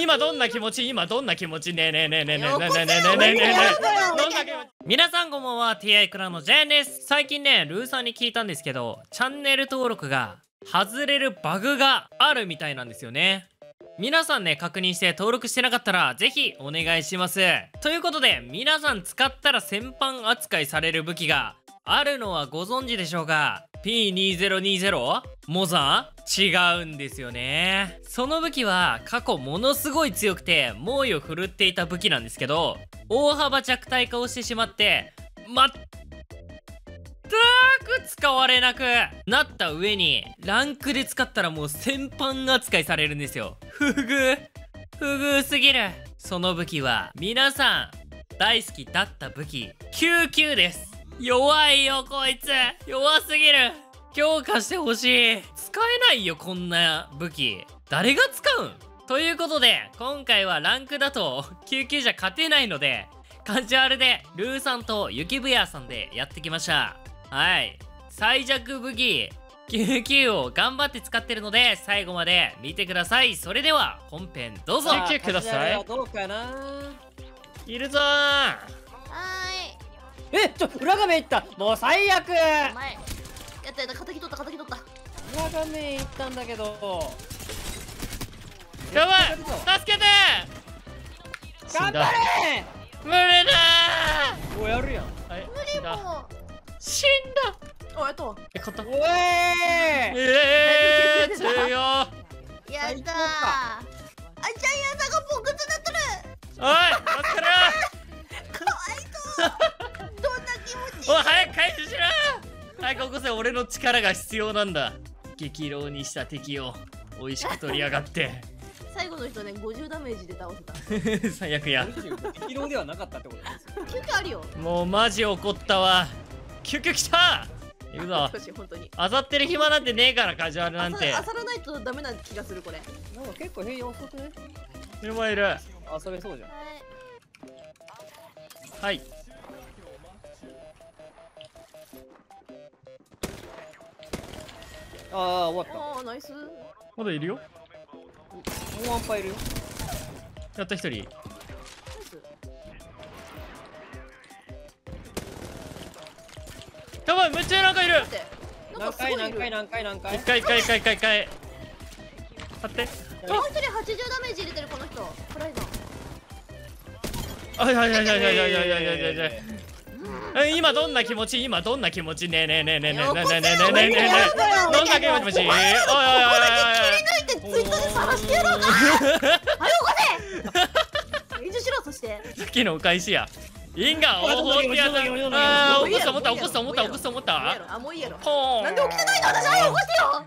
今どんな気持ち？今どんな気持ち？ねえねえねえねえねえねえねえねえねえねえねえねえ皆さんこんばんは TI クラのジェーンです最近ねルーさんに聞いたんですけどチャンネル登録が外れるバグがあるみたいなんですよね皆さんね確認して登録してなかったらぜひお願いしますということで皆さん使ったら戦犯扱いされる武器があるのはご存知でしょうか P2020? モザ違うんですよね。その武器は過去ものすごい強くて猛威を振るっていた武器なんですけど大幅弱体化をしてしまってまっ全く使われなくなった上にランクで使ったらもう戦犯扱いされるんですよ。不遇。不遇すぎる。その武器は皆さん大好きだった武器99です。弱いよこいつ。弱すぎる。強化してほしい。使えないよこんな武器。誰が使うん？ということで今回はランクだと99じゃ勝てないのでカジュアルでルーさんと雪ブヤさんでやってきました。はい。最弱武器99を頑張って使ってるので最後まで見てください。それでは本編どうぞ。さあ99ください。どうかな？いるぞー。はえちょ裏画面いった。もう最悪。ーい前。やったやった。敵取った敵取った。裏画面いったんだけど。やばい。助けて。死んだ。頑張れ無理だ。もうやるやん。ーはい無理も死んだ。うおやったわ。え勝った。おええー、強い。よやったー。あジャイアンさんがポクツなってる。おい早く起こせ俺の力が必要なんだ。激浪にした敵を美味しく取りやがって。最後の人ね50ダメージで倒せた。最悪や。疲労ではなかったってことですよ。休憩あるよ。もうマジ怒ったわ。救急来た行くぞ少し本当にあざってる暇なんてねえからカジュアルなんてあさらないとダメな気がするこれなんか結構平洋遅くね目いる遊べそうじゃんはいああ終わっあーナイス。まだいるよ。たもうワンパいるよ。やった一人。ナイスやばいめっちゃなんかいる。何回何回何回何回一回？一回一回一回一回。待って。もう一人80ダメージ入れてるこの人。暗いなはいはいはいはいはいはいはいはいはいはい。え今どんな気持ち？今どんな気持ち？ねえねえねえねえねえねえねえねえねえねえねえねえどんな気持ちおいおいおいおい切り抜いてツイッターで晒してやろうかなはい起こせ演習しろそしてさっきのお返しや因果応報ってやつあー起こすと思った起こすと思った起こすと思ったあもういいやろポーンなんで起きてないの私早く起こしてよ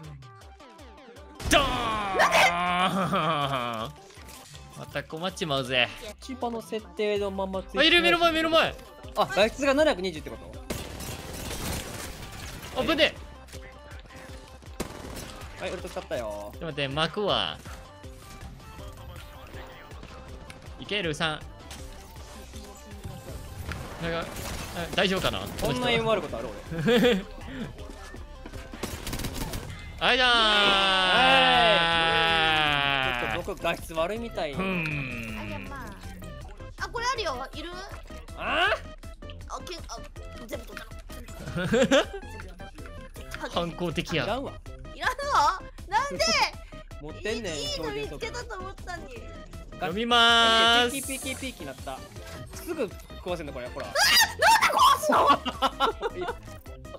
ドーンまた困っちまうぜチーパの設定のままつあいる目の前目の前あ外出が720ってこと？あぶねはい俺と使ったよ。ちょっと待って巻くわいける？さんなんかあ大丈夫かな？こんな縁はあることある俺。はいじゃー。ちょっと僕画質悪いみたいふあじゃあんまああこれあるよ。いる？ああけあ全部取ったの。反抗的やいらんわ。いらんのなんで持ってんねんいいの見つけたと思ったのに。読みまーピーキーピーキーピーキーなったすぐ壊せんのこれほら壊すの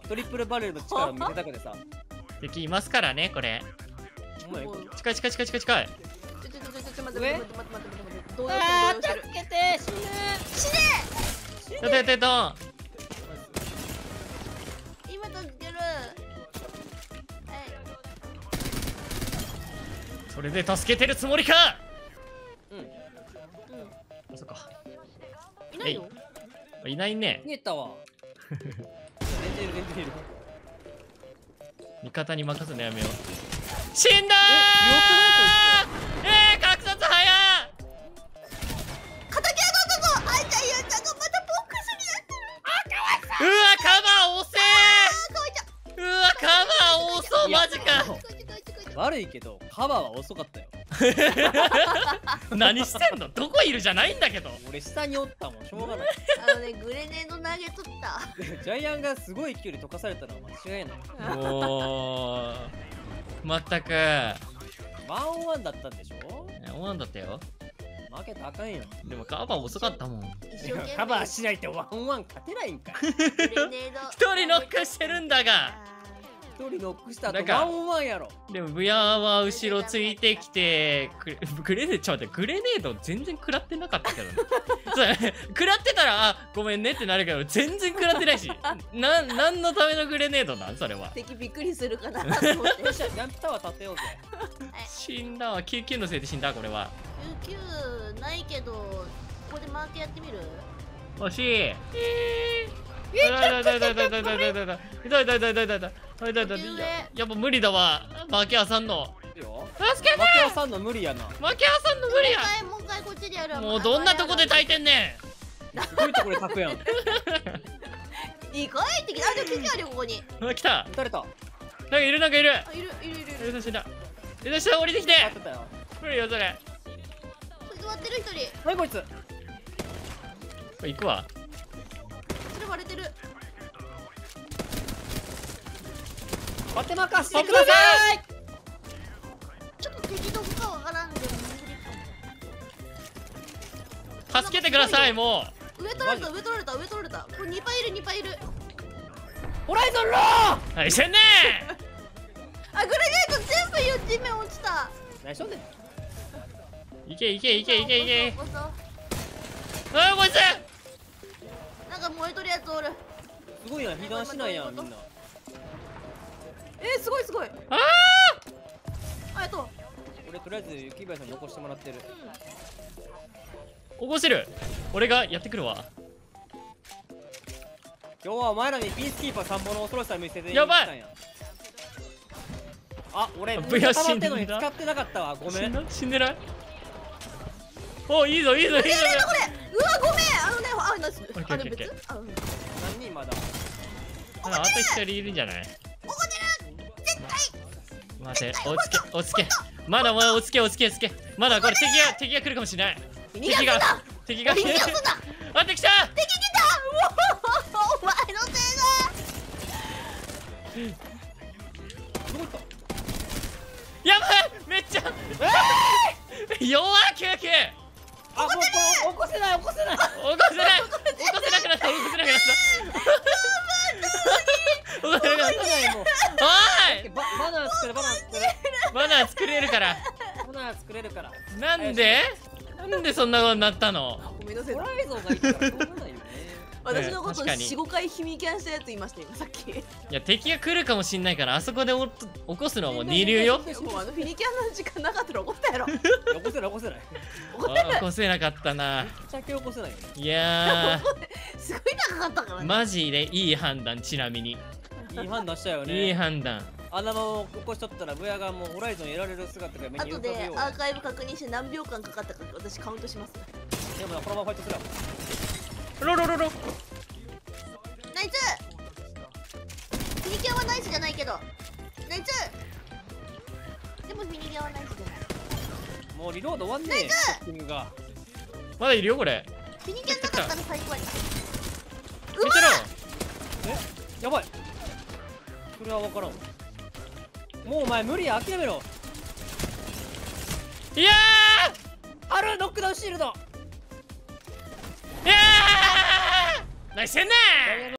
トリプルバレルの力を見せたくてさす敵いますからねこれ近い近い近い近い近いちょちょちょちょちょ待って待って待って待って待って動揺あしてる動揺してるー助けて死ぬ死ねやったやったやったれで助けてるつもりか？うん。うあそっか。んいないのいないね。逃げたわ。全然いる全然いる。味方に任すのやめよう。死んだー！えー、格殺早っ悪いけどカバーは遅かったよ。何してんの？どこいるじゃないんだけど。俺下におったもん。しょうがない。あのねグレネード投げとった。ジャイアンがすごい勢いで溶かされたのは間違いない。もうまったく。ワンオンワンだったんでしょ？思わんだったよ。負けたらあかんよ。でもカバー遅かったもん。一生懸命。カバーしないとワンオンワン勝てないんかい。グレネード 一人ノックしてるんだが。あ一人ノックしたなんか後ワンオンワンやろ。でもブヤは後ろついてきてグレ グレネちょっと待ってグレネード全然食らってなかったけどね。そう食らってたらあごめんねってなるけど全然食らってないしな何のためのグレネードなん？それは。ー敵びっくりするかなと思って。よっしゃジャンプタワー立てようぜ。死んだわ。救急のせいで死んだこれは。救急ないけどここでマークやってみる？惜しい。えー痛い痛い痛い痛い痛い痛い痛い痛い痛い痛い痛い痛い痛い痛い痛い痛い痛いやっぱ無理だわ。負けはさんの。助けて！マキオさんの無理やな。負けはさんの無理やもう一回もう一回こっちでやるわ。もうどんなとこで炊いてんねすごいところで炊くやん。いいかいってきた。あでも救急あるよここに。来た。撃たれたなんかいるなんかいる。あいるいるいる。いる死んだよし下降りてきて。立ってたよ無理よそれ。こいつ割ってる一人。はいこいつ。行くわ。それ割れてる待って任せてください。ちょっと敵どこかわからんで。無理か助けてくださいもも上取られた上取られた上取られた。これ2杯いる2杯いるホライゾンロー！うはいせんね！あグレネード全部4地面落ちた。何しとんねんいけいけいけいけいけ。う起こいつ！なんか燃えとるやつおる。すごいな被弾しないやんみんなえー、すごいすごい。あありがとう。俺とりあえず雪林さんに起こしてもらってる。ー起こしてる。俺がやってくるわ。今日はお前らにピースキーパー3本の恐ろしさ見せてや。ばい。あ俺ぶや溜まってんのに死んだ。使ってなかったわ。ごめん。死んだ？死んでない？おいいぞいいぞいいぞ。これ。うわごめん。あのねあナイスオッケーあでもオッケー。別あうん何人まだ？まだあと一人いるんじゃない？待ておつけおつけ。まだまだおつけおつけおつけ。まだこれ敵が敵が来るかもしれない。逃が敵が逃がすな！あってきた敵来た！うおお前のせいだ！やばい！めっちゃ弱っ救急！あもう起こせない起こせない！起こせない！起こせなくなった起こせなくなったおい。ババナナ作れバナナ作れ。まだ作れるから。バナナ作れるから。なんで？なんでそんなことになったの？ごめんなさい。ホライゾンがい。たらしょうがないよね私のこと確かに45回秘密キャンしたやついました今さっき。いや敵が来るかもしんないからあそこでお起こすのはもう二流よ。もうあのフィニキャンの時間なかったら怒ったやろ起こせない起こせない。あ起こせなかったな。めっちゃ起こせない。いや すごい長かったからマジでいい判断ちなみにいい判断したよいいね判断。あんなまま起こしとったらブヤがもうホライゾンやられる姿が目に後浮かぶよでアーカイブ確認して何秒間かかったか私カウントします。でもなこのままファイトするわロロロロ。ナイス！フィニキャンはナイスじゃないけど。ナイス！でもフィニキャンはナイスじゃない。もうリロード終わんねえ。シッティングが。まだいるよこれ。フィニキャンなかったら最高や見てろ。やばいは分からん。もうお前無理や諦めろ。いやあるノックダウンシールド。ーいやー！何してんねん